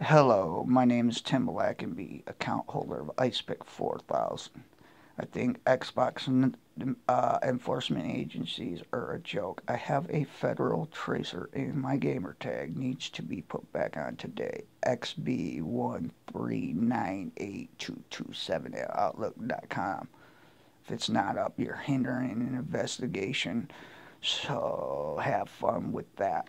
Hello, my name is Tim Leckenby, account holder of IcePick 4000. I think Xbox uh, enforcement agencies are a joke. I have a federal tracer in my gamer tag needs to be put back on today. XB1398227 at Outlook.com. If it's not up, you're hindering an investigation. So have fun with that.